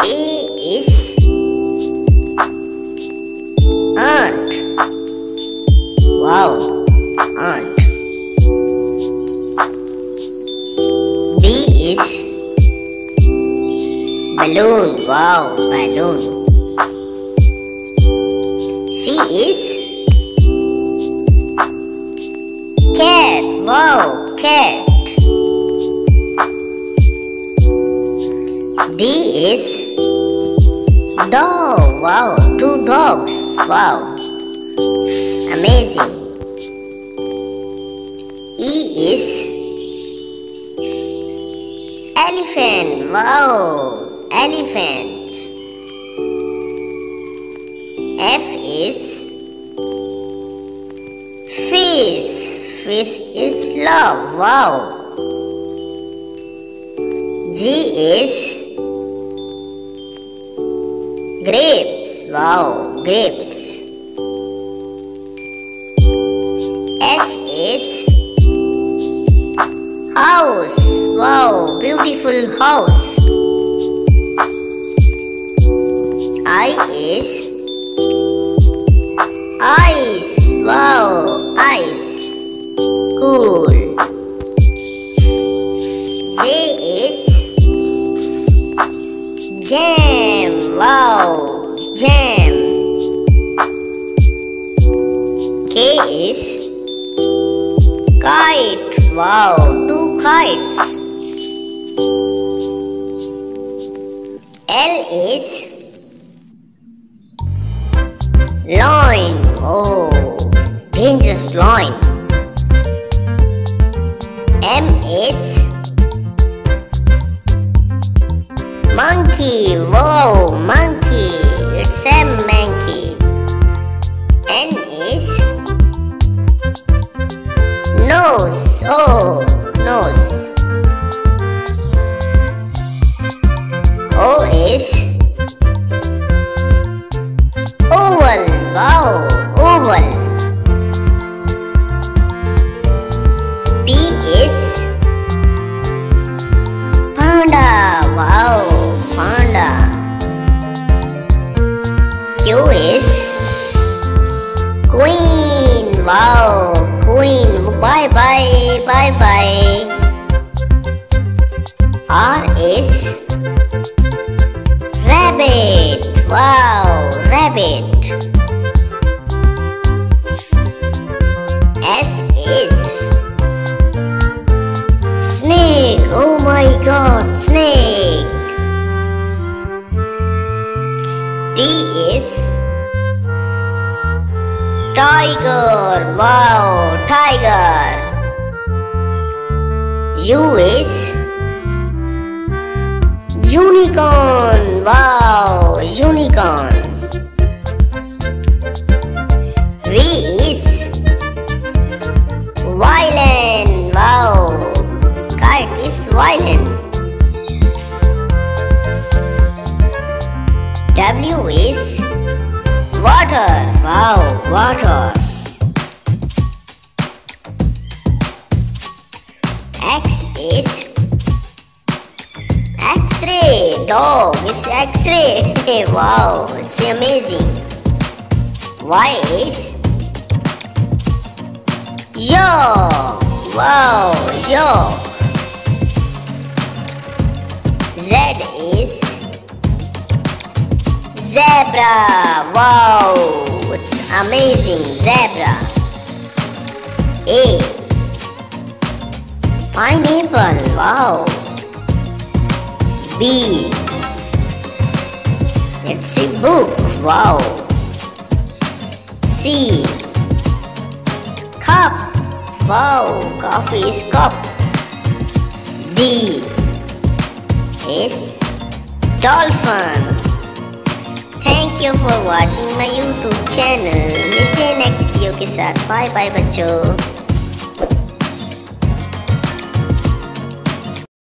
A is ant. Wow, ant. B is balloon. Wow, balloon. C is cat. Wow, cat. D is dog. Wow, two dogs. Wow, amazing. E is elephant. Wow, elephant. F is fish. Fish is love. Wow. G is grapes. Wow, grapes. H is house. Wow, beautiful house. I is is kite. Wow, two kites. L is loin. Oh, dangerous loin. M is monkey. Wow, O is oval. Wow, oval. P is panda. Wow, panda. Q is queen. Wow, queen. Bye bye, bye bye. R is Wow, rabbit. S is snake. Oh my god, snake. T is tiger. Wow, tiger. U is unicorn. Wow, W is water. Wow, water. X is X-ray. Dog is X-ray. wow, it's amazing. Y is yo. Wow, yo. Z is zebra. Wow, it's amazing. Zebra. A. Pineapple. Wow. B. It's a book. Wow. C. Cup. Wow. Coffee is cup. D. Is dolphin. Thank you for watching my YouTube channel मिलते हैं next video के साथ. Bye bye बच्चों.